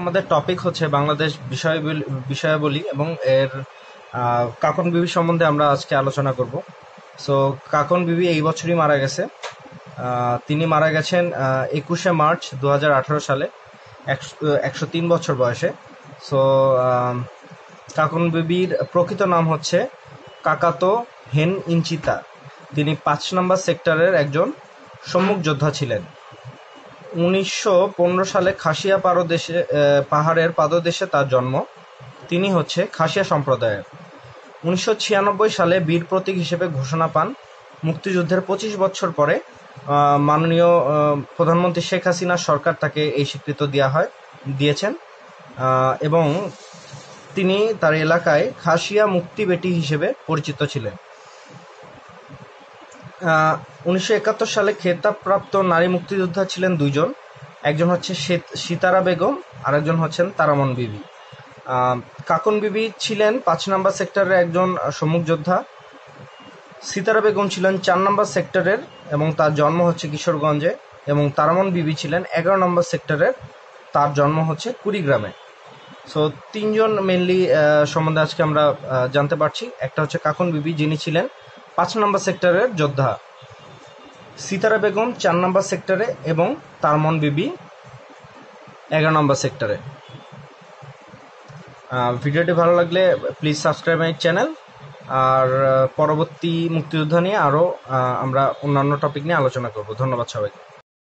আমাদের টপিক হচ্ছে বাংলাদেশ বিষয় বিষয়াবলী এবং এর কাকন বিবি সম্বন্ধে আমরা আজকে আলোচনা করব। সো কাকন বিবি এই বছরই মারা গেছে। তিনি মারা গেছেন একুশে মার্চ দু হাজার আঠারো সালে, একশো তিন বছর বয়সে। সো কাকন বিবির প্রকৃত নাম হচ্ছে কাকাতো হেন ইঞ্চিতা তিনি পাঁচ নম্বর সেক্টরের একজন সম্মুখ যোদ্ধা ছিলেন। উনিশশো পনেরো সালে খাসিয়া পারদেশে পাহাড়ের পাদদেশে তার জন্ম। তিনি হচ্ছে খাসিয়া সম্প্রদায়ের। উনিশশো ছিয়ানব্বই সালে বীর প্রতীক হিসেবে ঘোষণা পান। মুক্তিযুদ্ধের পঁচিশ বছর পরে মাননীয় প্রধানমন্ত্রী শেখ হাসিনার সরকার তাকে এই স্বীকৃত দেওয়া হয়, দিয়েছেন। এবং তিনি তার এলাকায় খাসিয়া মুক্তি বেটি হিসেবে পরিচিত ছিলেন। উনিশশো একাত্তর সালে খেতাবপ্রাপ্ত নারী মুক্তিযোদ্ধা ছিলেন দুজন একজন হচ্ছে সীত- সিতারা বেগম আর একজন হচ্ছেন তারামন বিবি। কাকন বিবি ছিলেন পাঁচ নম্বর সেক্টরের একজন সম্মুখ যোদ্ধা। সিতারা বেগম ছিলেন চার নম্বর সেক্টরের এবং তার জন্ম হচ্ছে কিশোরগঞ্জে এবং তারামন বিবি ছিলেন এগারো নম্বর সেক্টরের। তার জন্ম হচ্ছে কুড়িগ্রামে। সো তিনজন মেনলি সম্বন্ধে আজকে আমরা জানতে পারছি। একটা হচ্ছে কাকন বিবি, যিনি ছিলেন পাঁচ নম্বর সেক্টরের যোদ্ধা। সিতারা বেগম চার নম্বর সেক্টরে এবং তারমন বিবি এগারো নম্বর সেক্টরে। ভিডিওটি ভালো লাগলে প্লিজ সাবস্ক্রাইব মাই চ্যানেল আর পরবর্তী মুক্তিযোদ্ধা নিয়ে আরও আমরা অন্যান্য টপিক নিয়ে আলোচনা করব। ধন্যবাদ সবাইকে।